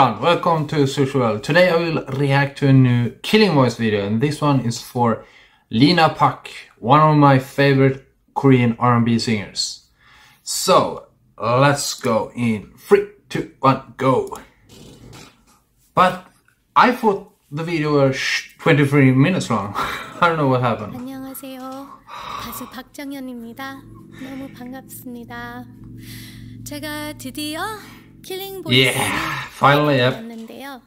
Welcome to Social. Today I will react to a new Killing Voice video and this one is for Lena Park, one of my favorite Korean R&B singers. So let's go in three, two, one, go. But I thought the video was 23 minutes long. I don't know what happened. 안녕하세요. 가수 박정현입니다. 너무 반갑습니다. 제가 드디어 킬링 보이스 Yeah, finally, yep. 왔는데요.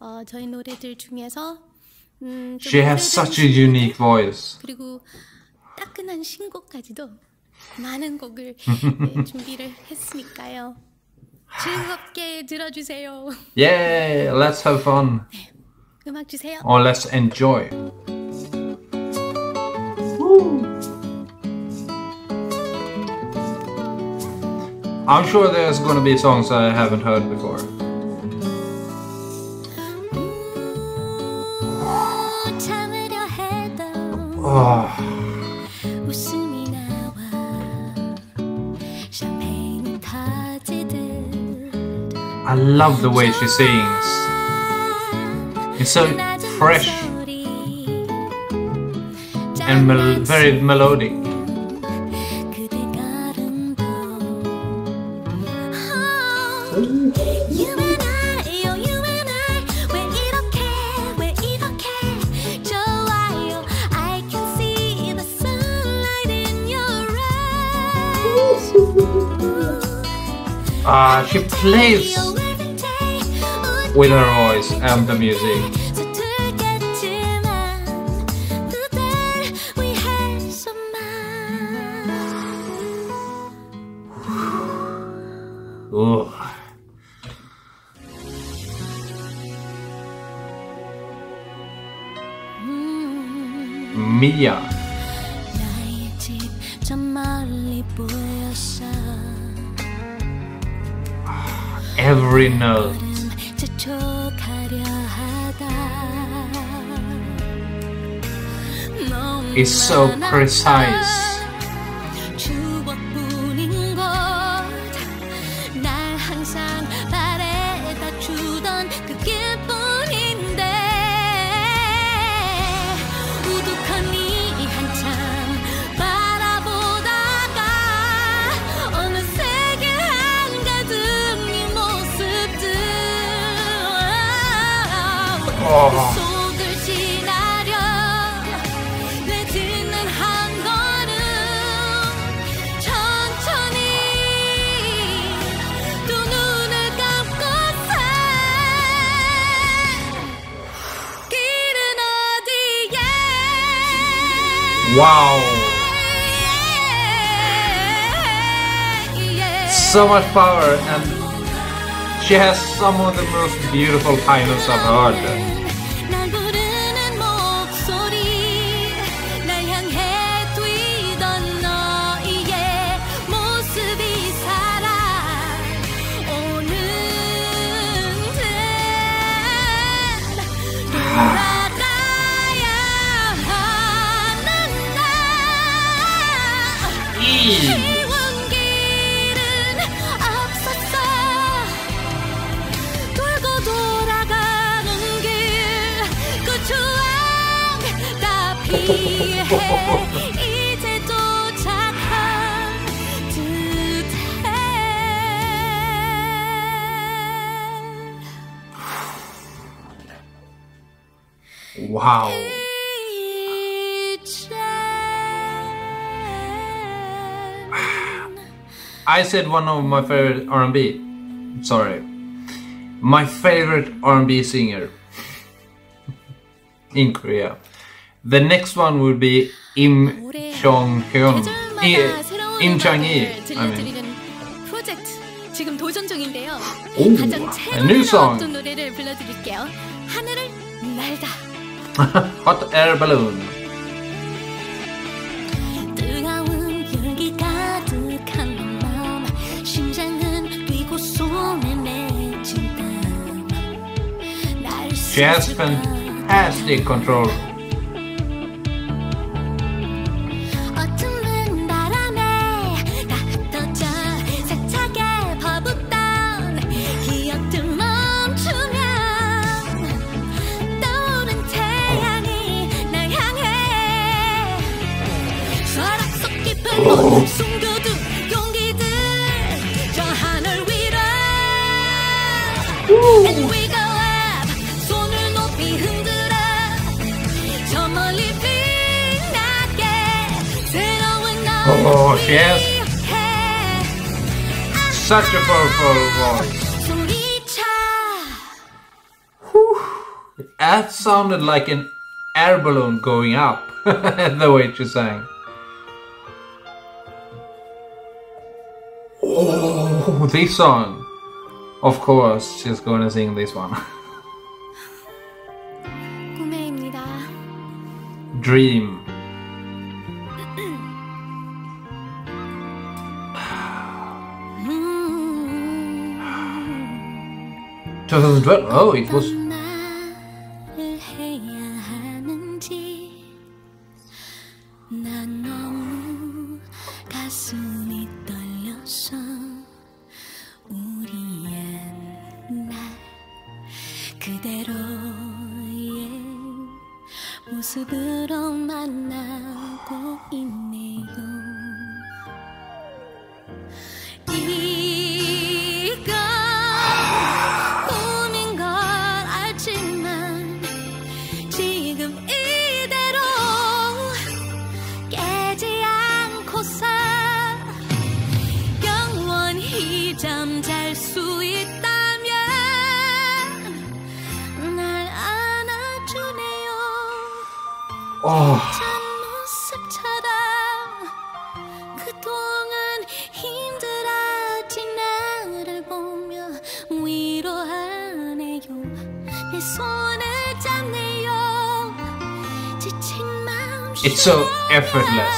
어, 저희 노래들 중에서 음, 좀 She has 오래된 such a unique voice. 그리고 따끈한 신곡까지도 많은 곡을 네, 준비를 했으니까요. 즐겁게 들어주세요. Yeah, let's have fun. 음악 주세요. Or let's enjoy. I'm sure there's gonna be songs I haven't heard before. Ah. I love the way she sings. It's so fresh and mel very melodic. Ah, she plays with her voice and the music. every note. is so precise. 에 Wow. So much power and she has some of the most beautiful titles I've heard. Wow. I said one of my favorite R&B. Sorry. My favorite R&B singer in Korea. The next one will be Im Jong Hyun. 계절마다 새로운 Im Jong Hee. 음악을 I mean. 들려드리는 프로젝트 지금 도전 중인데요. 오, 가장 a new song. 어떤 노래를 불러드릴게요. 하늘을 날다. Hot Air Balloon. 뜨거운 열기 가득한 내 마음 심장은 뛰고 손에 맺힌 땀날 She has 스치듯 fantastic control. Oh, she has such a beautiful voice. That sounded like an air balloon going up, the way she sang. Oh, this song. Of course, she's gonna sing this one. Dream. Oh, it was It's so effortless.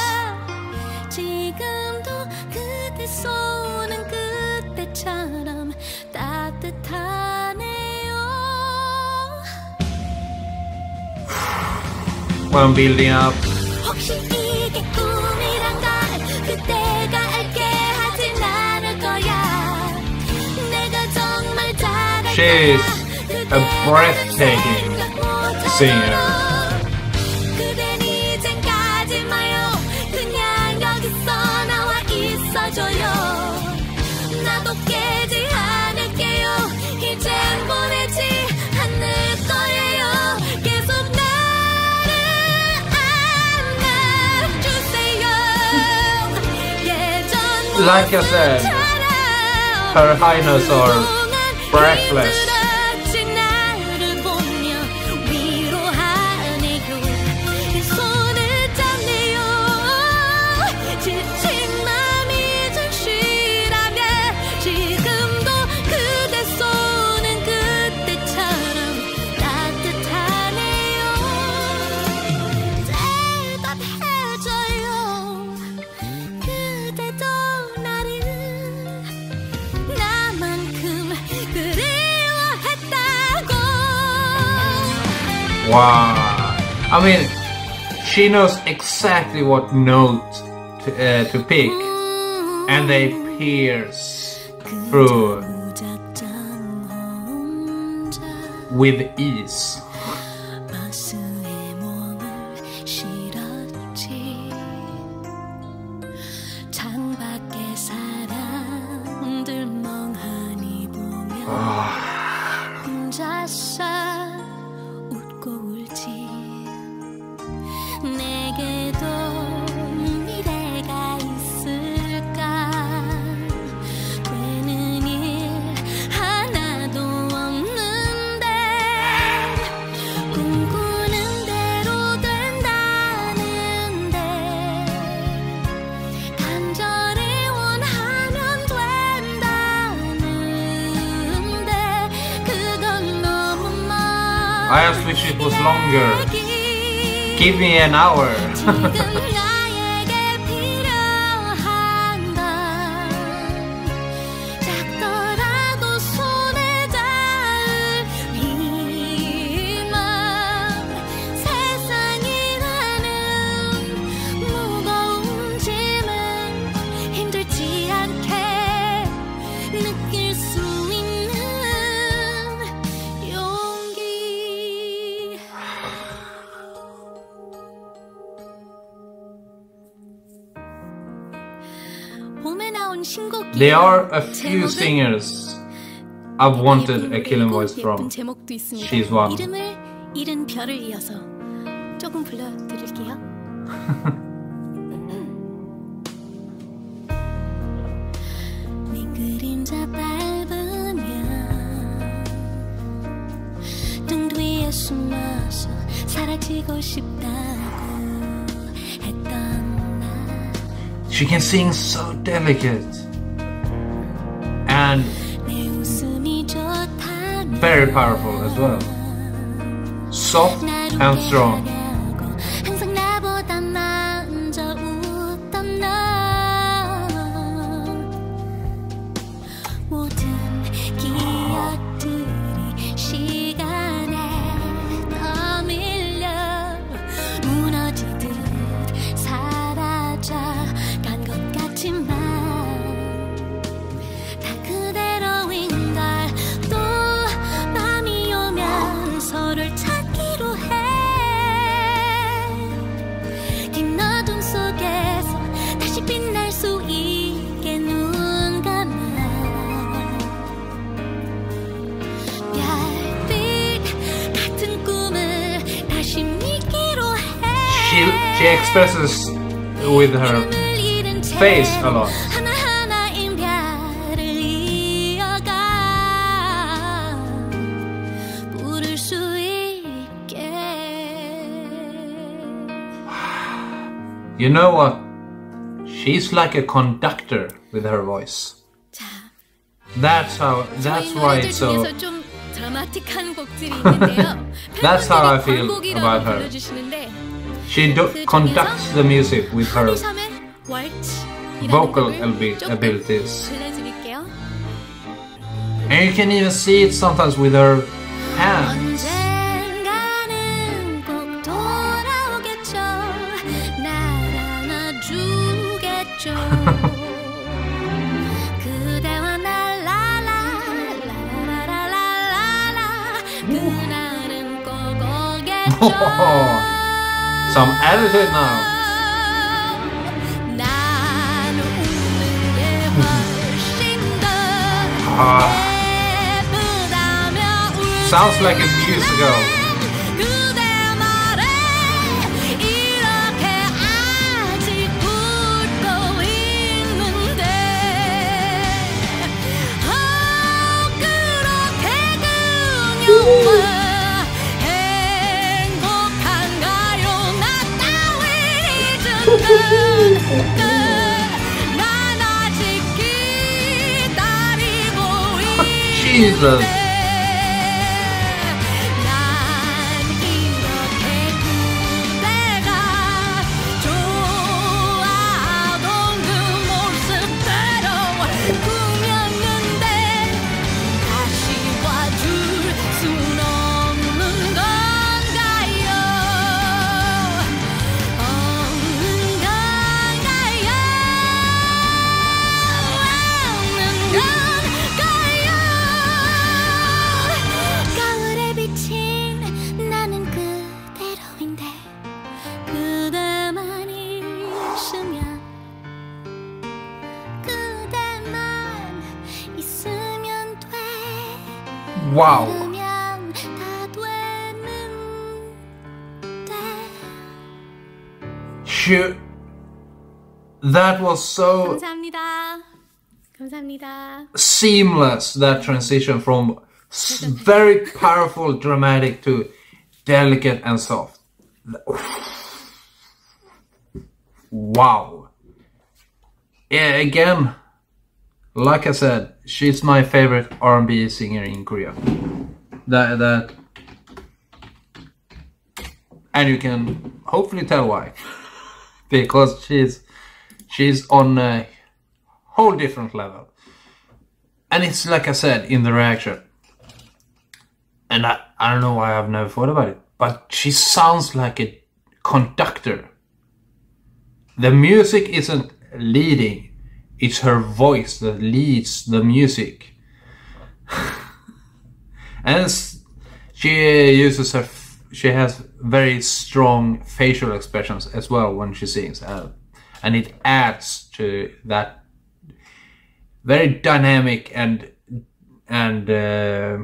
What I'm building up. She's a breathtaking singer. like I said, her highness are breathless. Wow. I mean, she knows exactly what note to, uh, to pick, and they pierce through with ease. I just wish it was longer. Give me an hour. There are a few singers I've wanted a killing voice from. She's one. 이름을 잃은 별을 이어서 조금 불러드릴게요. 사라지고 싶다. She can sing so delicate and very powerful as well. Soft and strong. She expresses with her face a lot. You know what? She's like a conductor with her voice. That's how. That's why it's so. that's how I feel about her. She do, conducts the music with her vocal abilities. And you can even see it sometimes with her hands. Some attitude now. Uh, sounds like it's years ago. 행복한가요 나 따윈 잊은 Jesus. Wow. Shoot. That was so seamless, that transition from very powerful, dramatic to delicate and soft. Wow. Yeah, again, like I said, she's my favorite R&B singer in Korea. That that, and you can hopefully tell why, because she's she's on a whole different level. And it's like I said in the reaction. And I, I don't know why I've never thought about it, but she sounds like a conductor. The music isn't leading, it's her voice that leads the music. and she uses her, she has very strong facial expressions as well when she sings. Uh, and it adds to that very dynamic and and uh,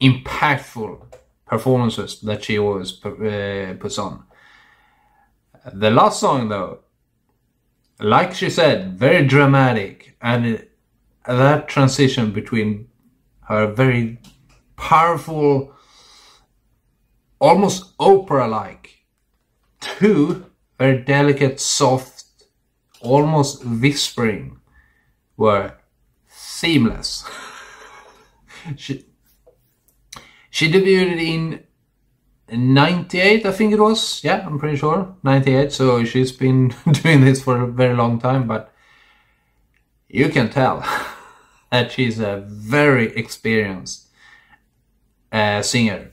impactful performances that she always uh, puts on. The last song, though, like she said, very dramatic, and it, that transition between her very powerful, almost opera-like, to very delicate, soft, almost whispering, were seamless. she she debuted in 98 i think it was. Yeah i'm pretty sure. 98 so she's been doing this for a very long time but you can tell that she's a very experienced uh, singer.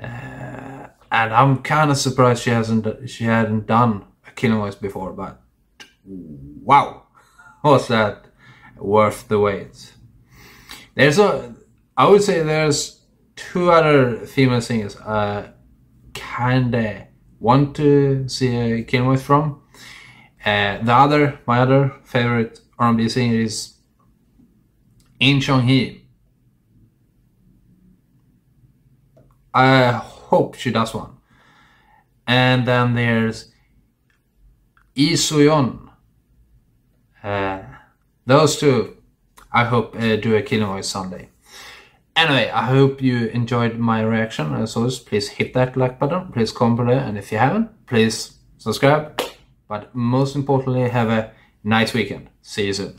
Uh, and i'm kind of surprised she hasn't she hadn't done a killing voice before but wow. Was that worth the wait? There's a i would say there's two other female singers I kinda want to see killing voice from. Uh, the other my other favorite R&B singer is In Chong Hee. I hope she does one. And then there's Lee Soo-yeon. Uh, those two I hope uh, do a voice someday Anyway, I hope you enjoyed my reaction. As always, please hit that like button, please comment below, and if you haven't, please subscribe. But most importantly, have a nice weekend. See you soon.